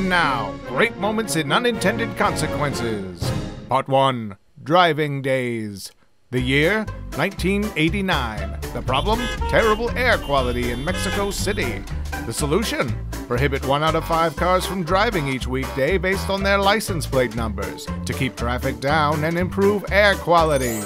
And now, great moments in unintended consequences. Part 1 Driving Days. The year 1989. The problem terrible air quality in Mexico City. The solution prohibit one out of five cars from driving each weekday based on their license plate numbers to keep traffic down and improve air quality.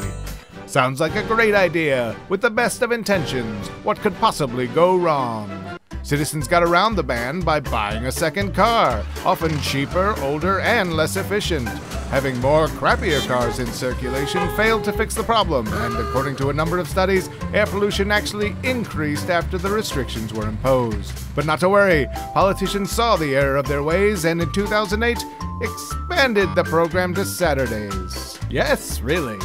Sounds like a great idea. With the best of intentions, what could possibly go wrong? Citizens got around the ban by buying a second car, often cheaper, older, and less efficient. Having more crappier cars in circulation failed to fix the problem, and according to a number of studies, air pollution actually increased after the restrictions were imposed. But not to worry, politicians saw the error of their ways and in 2008 expanded the program to Saturdays. Yes, really.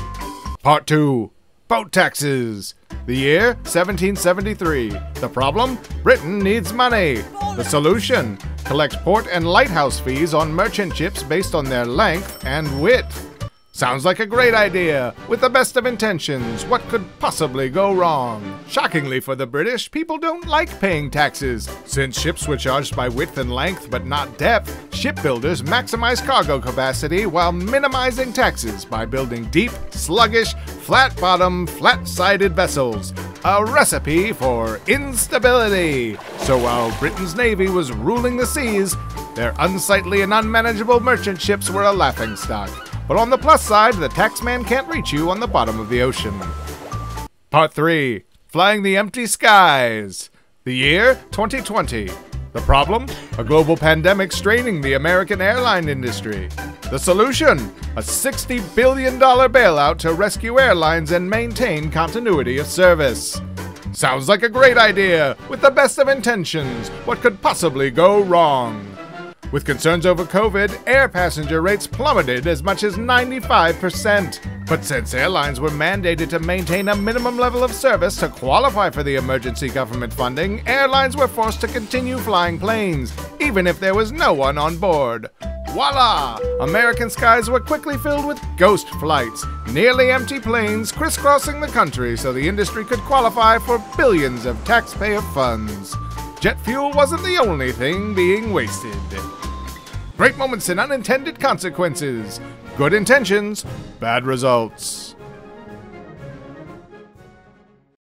Part 2 Boat Taxes. The year 1773. The problem? Britain needs money. The solution? Collect port and lighthouse fees on merchant ships based on their length and width. Sounds like a great idea. With the best of intentions, what could possibly go wrong? Shockingly for the British, people don't like paying taxes. Since ships were charged by width and length but not depth, shipbuilders maximize cargo capacity while minimizing taxes by building deep, sluggish, flat bottom, flat sided vessels. A recipe for instability. So while Britain's navy was ruling the seas, their unsightly and unmanageable merchant ships were a laughingstock. But on the plus side, the taxman can't reach you on the bottom of the ocean. Part 3 Flying the Empty Skies. The year 2020. The problem? A global pandemic straining the American airline industry. The solution? A $60 billion bailout to rescue airlines and maintain continuity of service. Sounds like a great idea. With the best of intentions, what could possibly go wrong? With concerns over COVID, air passenger rates plummeted as much as 95%. But since airlines were mandated to maintain a minimum level of service to qualify for the emergency government funding, airlines were forced to continue flying planes, even if there was no one on board. Voila! American skies were quickly filled with ghost flights, nearly empty planes crisscrossing the country so the industry could qualify for billions of taxpayer funds. Jet fuel wasn't the only thing being wasted. Great moments and unintended consequences. Good intentions, bad results.